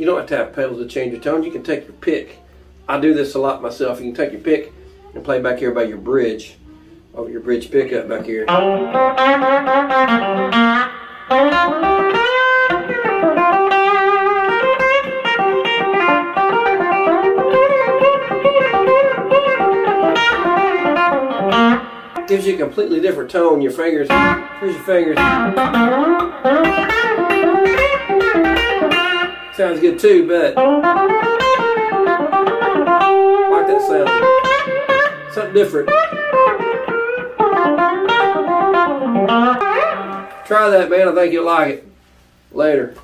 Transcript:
You don't have to have pedals to change your tone. You can take your pick. I do this a lot myself. You can take your pick and play back here by your bridge, over your bridge pickup back here. Gives you a completely different tone. Your fingers, here's your fingers. Sounds good too, but like that sound. Something different. Try that, man. I think you'll like it. Later.